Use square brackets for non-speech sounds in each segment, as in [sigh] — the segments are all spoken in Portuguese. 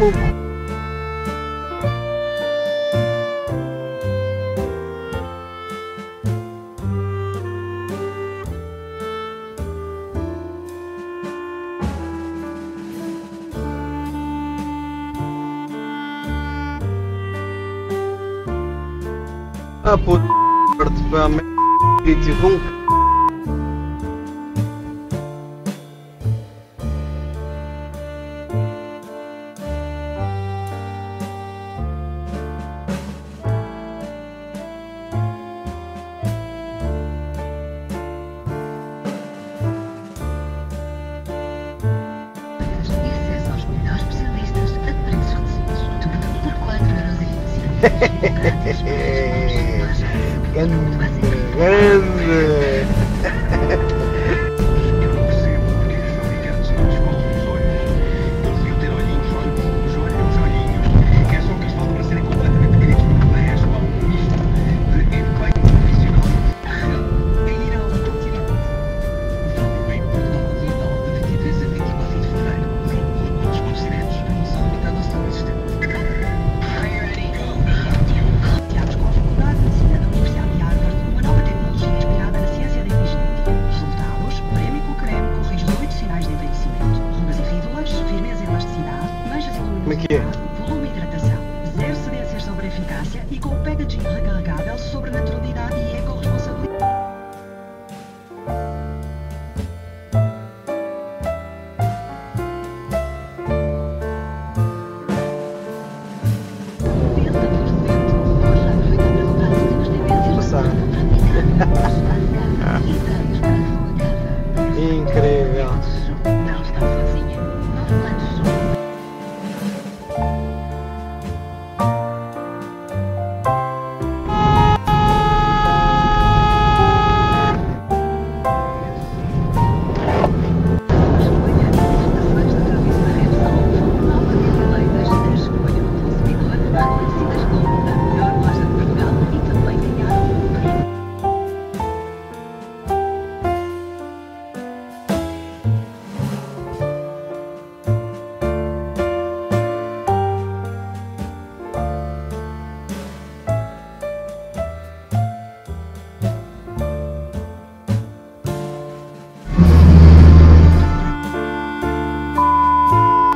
maluco. Ah, puta, vai a merda, um c... [laughs] Gente, grande. [laughs]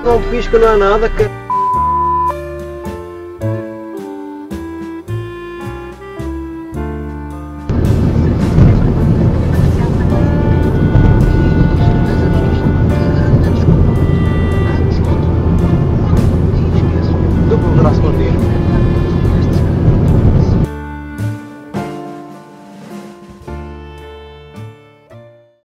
Então não pisca, não há nada, que. Do braço bandeira.